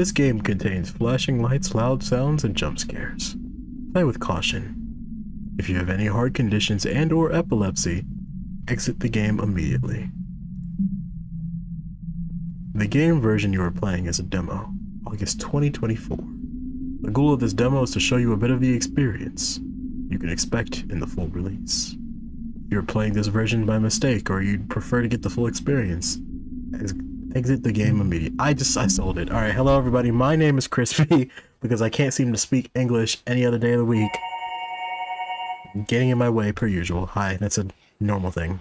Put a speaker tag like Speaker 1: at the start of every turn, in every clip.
Speaker 1: This game contains flashing lights, loud sounds, and jump scares. Play with caution. If you have any heart conditions and or epilepsy, exit the game immediately. The game version you are playing is a demo, August 2024. The goal of this demo is to show you a bit of the experience you can expect in the full release. If you're playing this version by mistake or you'd prefer to get the full experience, ex exit the game immediately. I just, I sold it. Alright, hello everybody, my name is Chrispy, because I can't seem to speak English any other day of the week. Getting in my way per usual. Hi, that's a normal thing.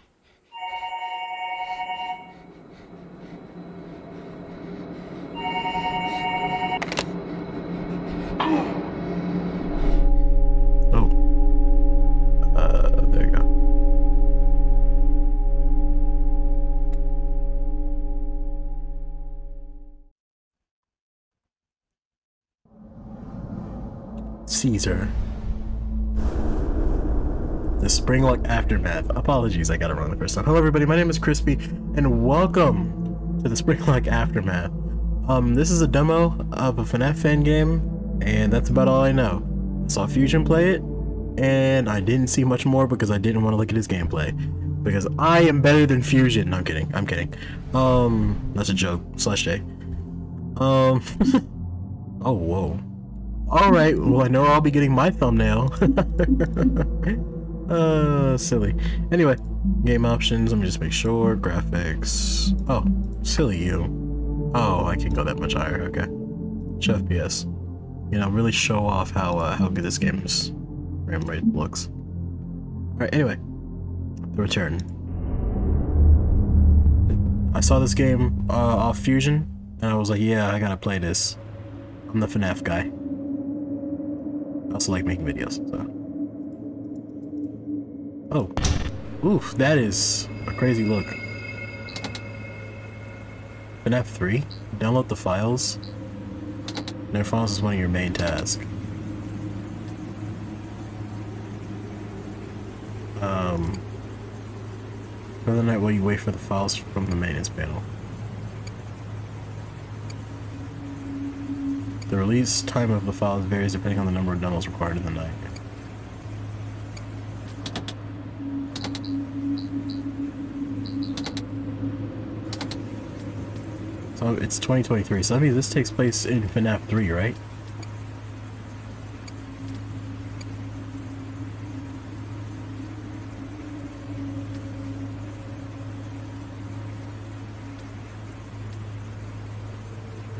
Speaker 1: Caesar. The Springlock Aftermath. Apologies, I got it wrong the first time. Hello everybody, my name is Chrispy, and welcome to the Springlock Aftermath. Um, this is a demo of a FNAF fan game, and that's about all I know. I saw Fusion play it, and I didn't see much more because I didn't want to look at his gameplay. Because I am better than Fusion. No, I'm kidding. I'm kidding. Um, that's a joke. Slash J. Um, oh, whoa. Alright, well I know I'll be getting my thumbnail. uh, silly. Anyway, game options, let me just make sure. Graphics. Oh, silly you. Oh, I can't go that much higher, okay. FPS. You know, really show off how, uh, how good this game's frame rate looks. Alright, anyway. The Return. I saw this game uh, off Fusion, and I was like, yeah, I gotta play this. I'm the FNAF guy. Also like making videos, so. Oh. Oof, that is a crazy look. FNAF 3? Download the files. Their files is one of your main tasks. Um. The night while you wait for the files from the maintenance panel. The release time of the files varies depending on the number of demos required in the night. So it's 2023, so that means this takes place in FNAF 3, right?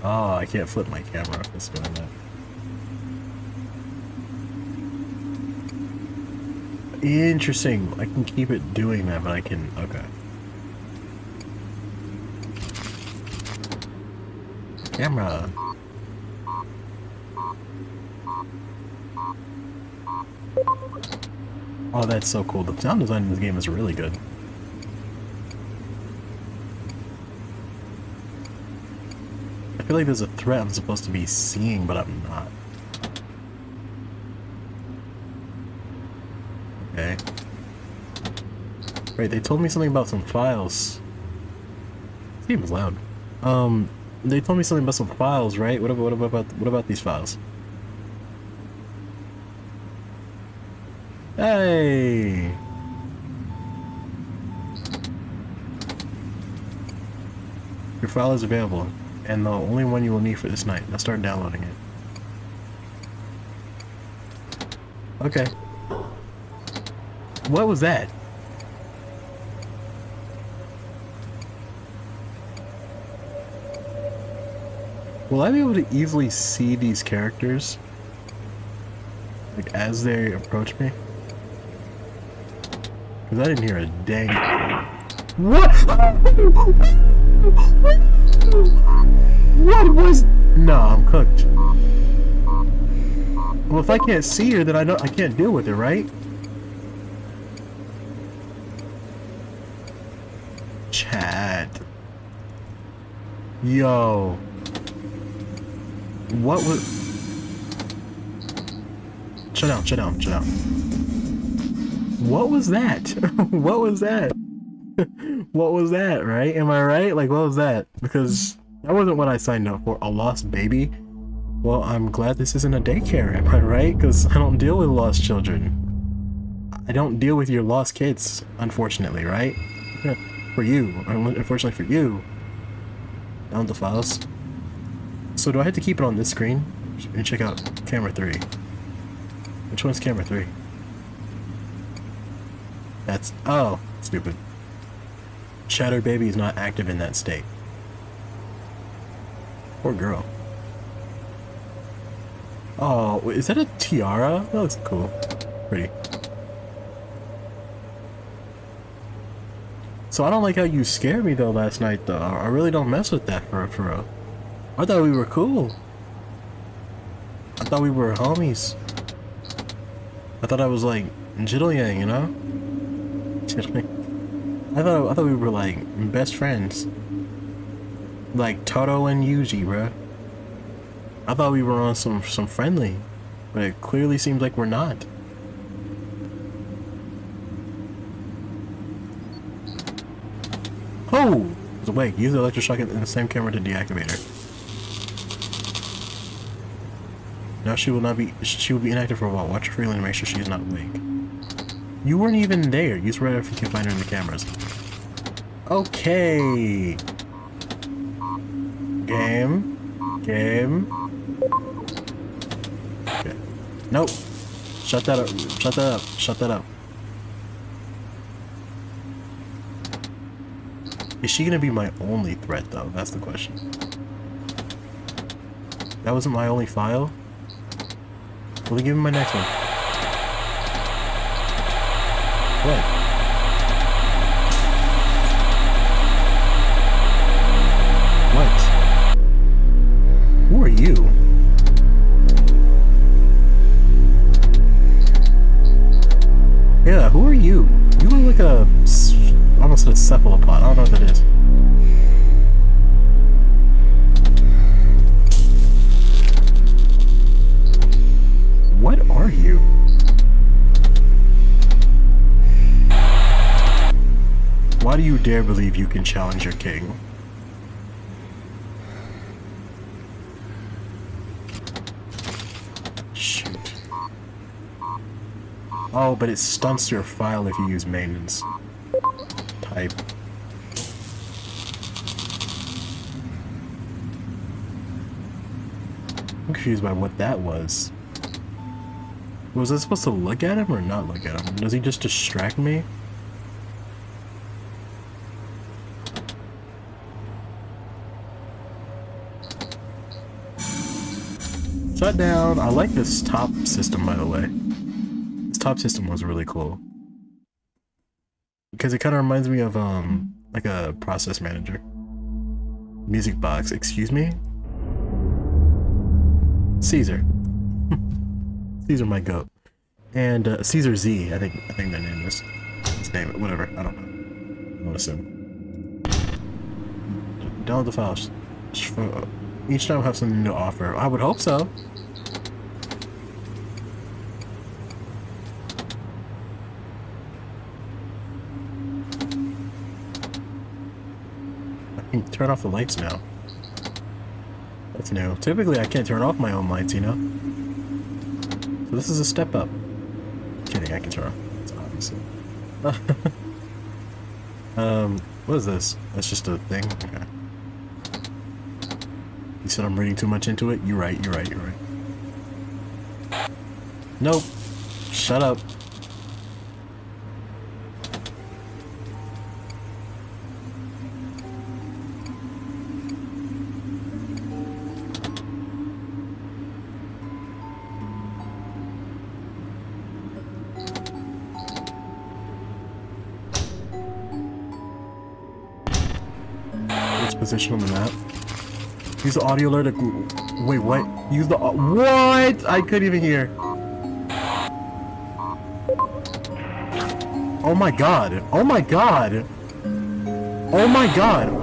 Speaker 1: Oh, I can't flip my camera doing that. Interesting. I can keep it doing that, but I can... Okay. Camera. Oh, that's so cool. The sound design in this game is really good. Feel like there's a threat I'm supposed to be seeing, but I'm not. Okay. Right, they told me something about some files. This game is loud. Um, they told me something about some files, right? What about what about what about these files? Hey. Your file is available and the only one you will need for this night. Now start downloading it. Okay. What was that? Will I be able to easily see these characters? Like, as they approach me? Because I didn't hear a dang... What? What was... No, I'm cooked. Well, if I can't see her, then I don't. I can't deal with it, right? Chad. Yo. What was... Shut down, shut down, shut down. What was that? what was that? What was that, right? Am I right? Like, what was that? Because That wasn't what I signed up for. A lost baby? Well, I'm glad this isn't a daycare, am I right? Because I don't deal with lost children. I don't deal with your lost kids, unfortunately, right? For you. Unfortunately for you. Down the files. So do I have to keep it on this screen? And check out camera 3. Which one's camera 3? That's... Oh, stupid. Shadow Baby is not active in that state. Poor girl. Oh, is that a tiara? That looks cool. Pretty. So I don't like how you scared me though last night though. I really don't mess with that for for real. I thought we were cool. I thought we were homies. I thought I was like Jiddle you know? I thought I thought we were like best friends. Like Todo and Yuji, bro. I thought we were on some some friendly, but it clearly seems like we're not. Oh! It's awake. Use the electroshock in the same camera to deactivate her. Now she will not be she will be inactive for a while. Watch her freely and make sure she is not awake. You weren't even there. Use red if you can find her in the cameras. Okay. Game. Game. Okay. Nope. Shut that up. Shut that up. Shut that up. Is she gonna be my only threat though? That's the question. That wasn't my only file? Well then give me my next one. You? Yeah, who are you? You look like a... almost a cephalopod. I don't know what that is. Do you dare believe you can challenge your king? Shoot. Oh, but it stunts your file if you use maintenance. Type. I'm confused by what that was. Was I supposed to look at him or not look at him? Does he just distract me? Shut down. I like this top system, by the way. This top system was really cool. Because it kind of reminds me of, um, like a process manager. Music box, excuse me? Caesar. Caesar my goat. And uh, Caesar Z, I think I think that name is. His name, whatever, I don't know. I don't assume. Download the files. Each time have something to offer. I would hope so. I can turn off the lights now. That's new. Typically I can't turn off my own lights, you know? So this is a step up. Kidding, I can turn off. It's obviously. um, what is this? That's just a thing? Okay. You said I'm reading too much into it? You're right, you're right, you're right. Nope. Shut up. Position on the map. Use the audio alert. Wait, what? Use the what? I couldn't even hear. Oh my god. Oh my god. Oh my god.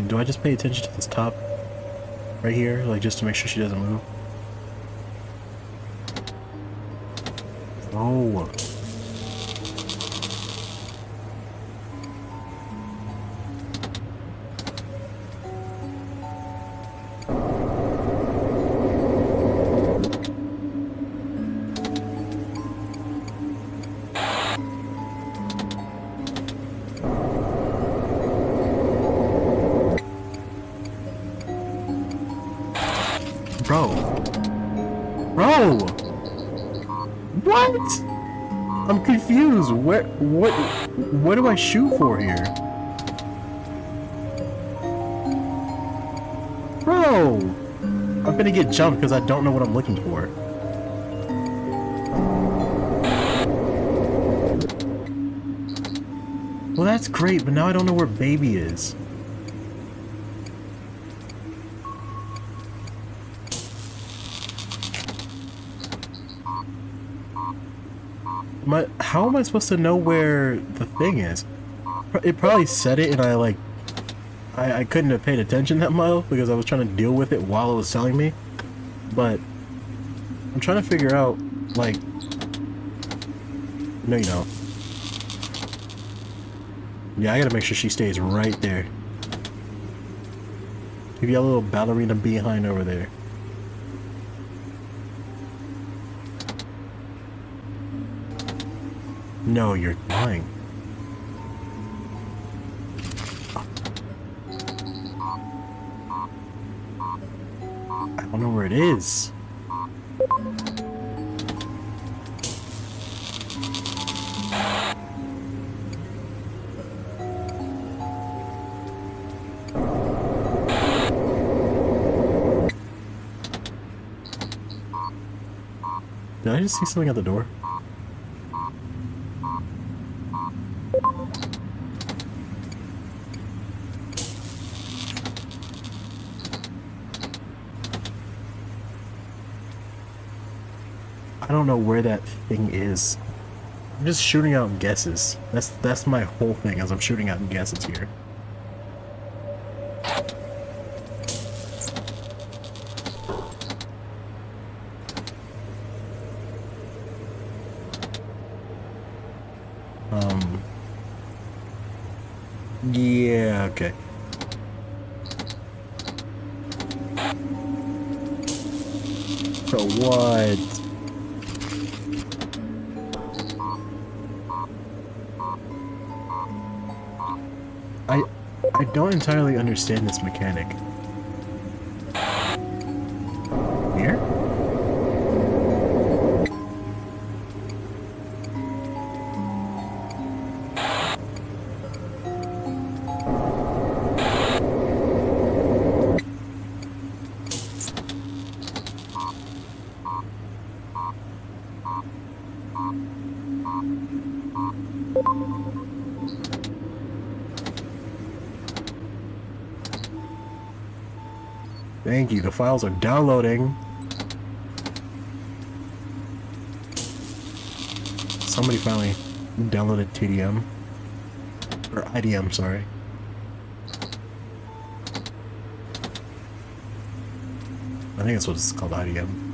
Speaker 1: Do I just pay attention to this top right here, like just to make sure she doesn't move? Oh. What? I'm confused. Where, what, what do I shoot for here? Bro! I'm gonna get jumped because I don't know what I'm looking for. Well, that's great, but now I don't know where baby is. Am I, how am I supposed to know where the thing is? It probably said it and I like... I, I couldn't have paid attention that much because I was trying to deal with it while it was telling me. But... I'm trying to figure out, like... No, you don't. Yeah, I gotta make sure she stays right there. Give you a little ballerina behind over there. No, you're lying. I don't know where it is. Did I just see something at the door? I don't know where that thing is. I'm just shooting out guesses. That's that's my whole thing as I'm shooting out guesses here. Understand this mechanic. Thank you, the files are downloading. Somebody finally downloaded TDM. Or IDM, sorry. I think that's what it's called, IDM.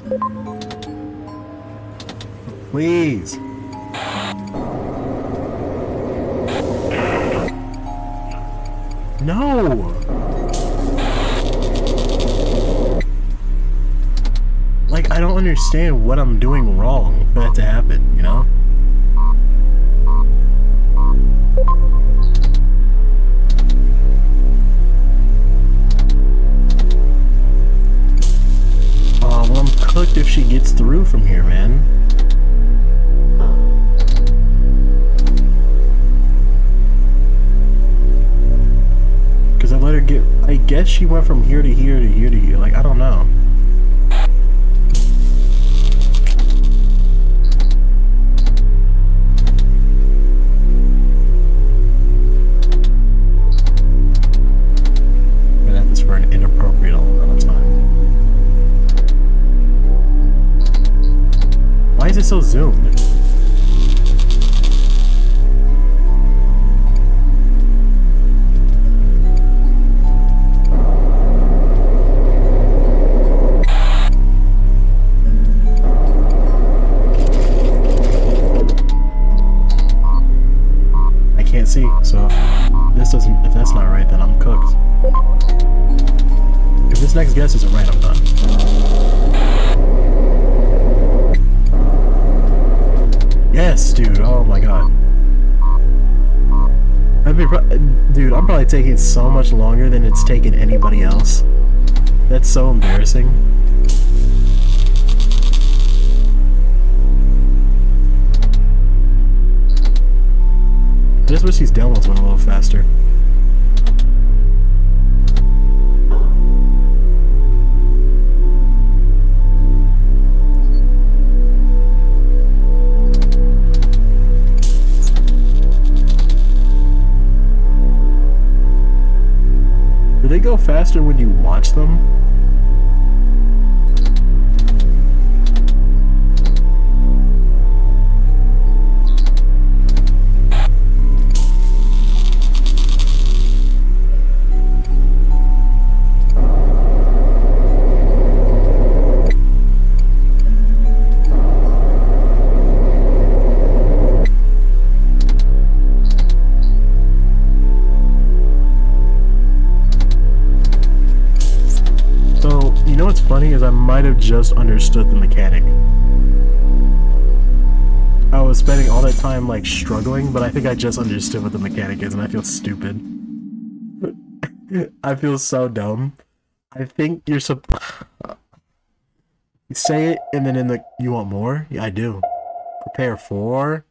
Speaker 1: Please. Please. No! Like, I don't understand what I'm doing wrong for that to happen, you know? From here, man. Because I let her get... I guess she went from here to here to here to here. Like, I don't know. So zoomed? I can't see, so if this doesn't if that's not right, then I'm cooked. If this next guess isn't right, I'm done. Yes, dude. Oh my god. I'd be dude, I'm probably taking so much longer than it's taken anybody else. That's so embarrassing. I just wish these demos went a little faster. They go faster when you watch them? Might have just understood the mechanic. I was spending all that time like struggling, but I think I just understood what the mechanic is and I feel stupid. I feel so dumb. I think you're sup- say it and then in the you want more? Yeah, I do. Prepare for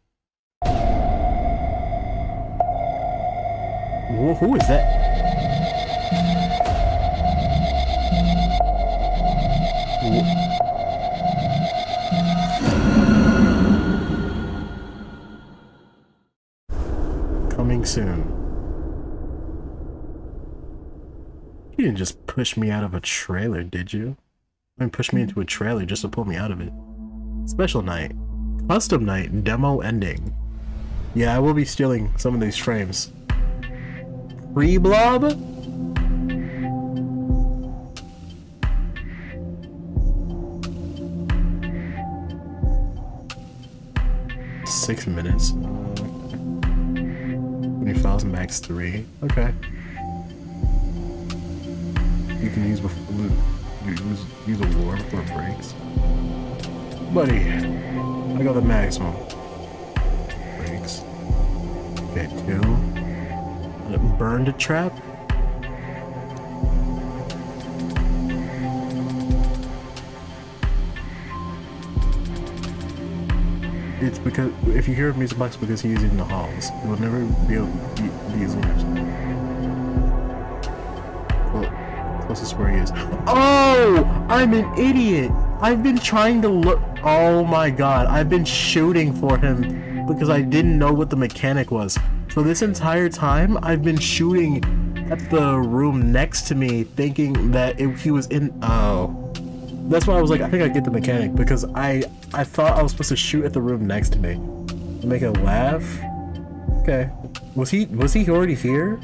Speaker 1: who is that? Coming soon. You didn't just push me out of a trailer, did you? I mean, push me into a trailer just to pull me out of it. Special night. Custom night. Demo ending. Yeah, I will be stealing some of these frames. Pre-blob? Six minutes. Many files max three. Okay. You can use before you use use a war before it breaks. Buddy, I got the maximum. Breaks. Okay, two. Burn to trap. It's because if you hear music box because he's in the halls, will never be able to be, using yourself. Well, closest where he is. Oh, I'm an idiot. I've been trying to look. Oh my god, I've been shooting for him because I didn't know what the mechanic was. So this entire time, I've been shooting at the room next to me, thinking that it, he was in. Oh. That's why I was like, I think I get the mechanic because I I thought I was supposed to shoot at the room next to me. Make it laugh. Okay. Was he was he already here?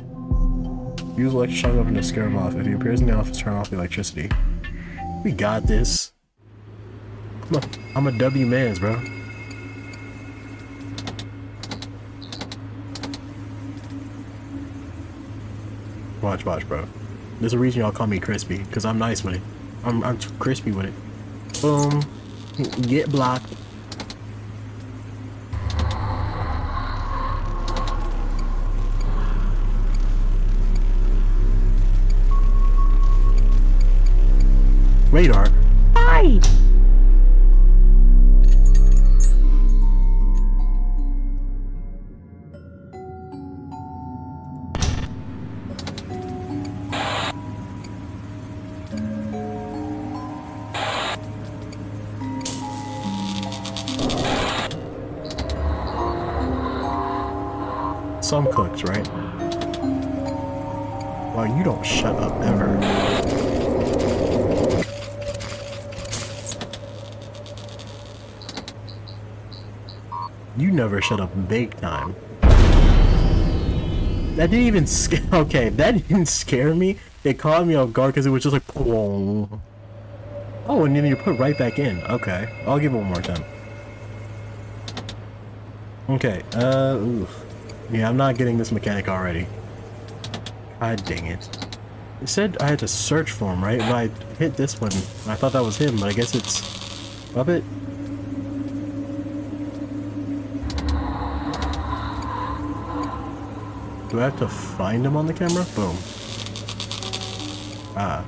Speaker 1: Use electric weapon to scare him off. If he appears in the office, turn off the electricity. We got this. Look, I'm a W man's, bro. Watch, watch, bro. There's a reason y'all call me crispy, because I'm nice it. I'm, I'm crispy with it. Boom. Get blocked. Some cooked, right? Wow, you don't shut up ever. You never shut up bake time. That didn't even scare- okay, that didn't scare me. It caught me off guard because it was just like Pwong. Oh, and then you put right back in. Okay, I'll give it one more time. Okay, uh, oof. Yeah, I'm not getting this mechanic already. God dang it. It said I had to search for him, right? But I hit this one. I thought that was him, but I guess it's Puppet. Do I have to find him on the camera? Boom. Ah.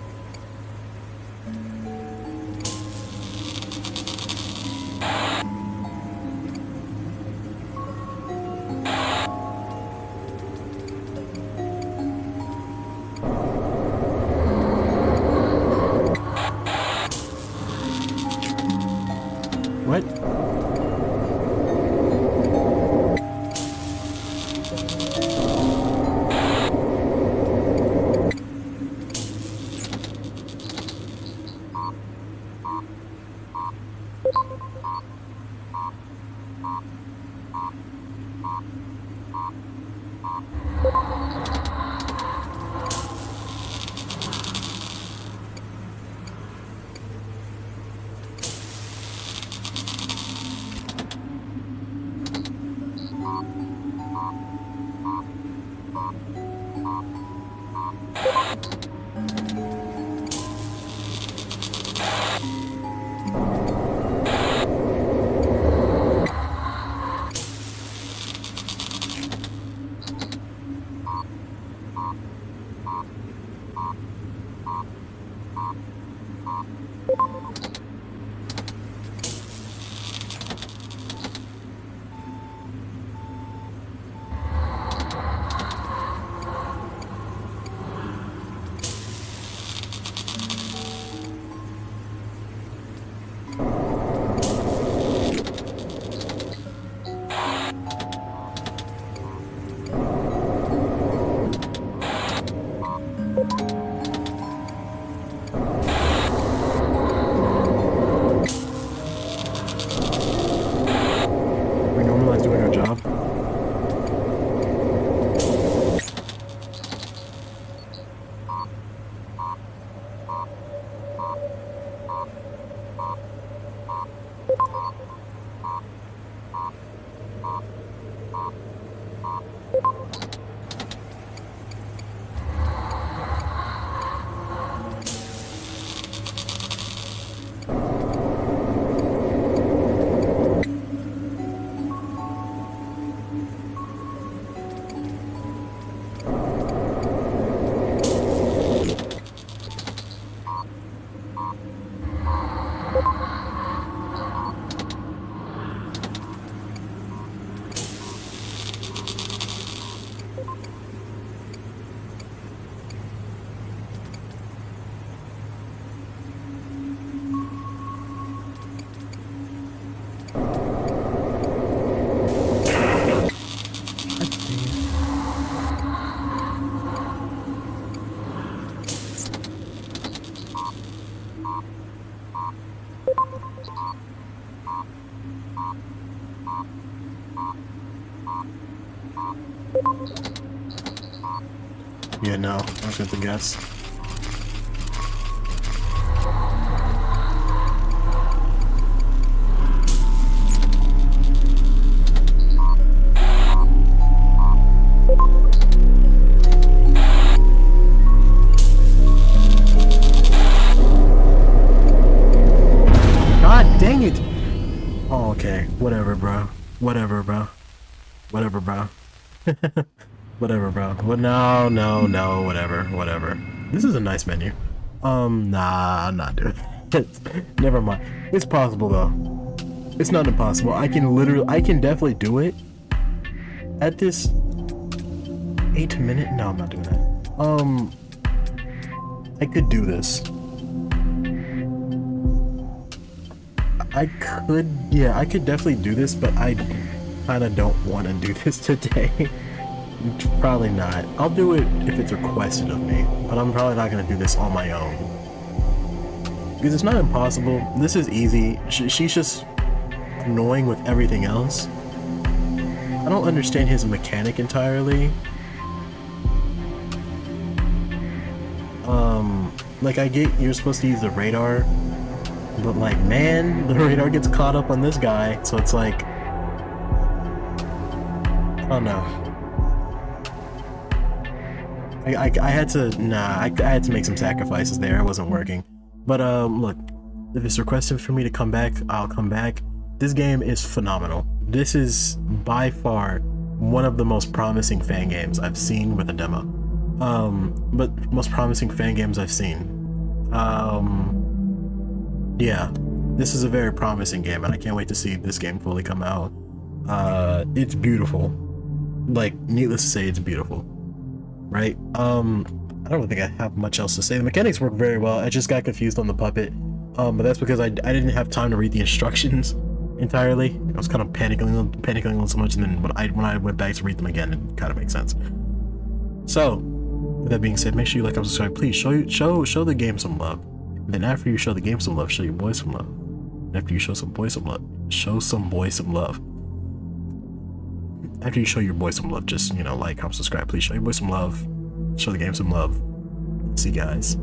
Speaker 1: Oh. No, I was going to guess. God dang it! Oh, okay. Whatever, bro. Whatever, bro. Whatever, bro. whatever, bro. Well, no, no, no, whatever, whatever. This is a nice menu. Um, nah, I'm not doing it. Never mind. It's possible, though. It's not impossible. I can literally, I can definitely do it. At this eight minute, no, I'm not doing that. Um, I could do this. I could, yeah, I could definitely do this, but I kind of don't want to do this today. Probably not. I'll do it if it's requested of me, but I'm probably not gonna do this on my own. Because it's not impossible. This is easy. she's just annoying with everything else. I don't understand his mechanic entirely. Um, like I get you're supposed to use the radar, but like, man, the radar gets caught up on this guy, so it's like, oh no. I, I, I had to, nah, I, I had to make some sacrifices there, it wasn't working. But um, look, if it's requested for me to come back, I'll come back. This game is phenomenal. This is by far one of the most promising fan games I've seen with a demo. Um, but most promising fan games I've seen. Um, yeah, this is a very promising game, and I can't wait to see this game fully come out. Uh, it's beautiful. Like, needless to say, it's beautiful. Right? Um, I don't think I have much else to say. The mechanics work very well. I just got confused on the puppet. Um, but that's because I, I didn't have time to read the instructions entirely. I was kind of panicking, panicking so much, and then when I when I went back to read them again, it kind of makes sense. So, with that being said, make sure you like and subscribe. Please show show show the game some love. And then after you show the game some love, show your boy some love. And after you show some boy some love, show some boy some love. After you show your boy some love, just you know, like, comment, subscribe. Please show your boy some love. Show the game some love. See you guys.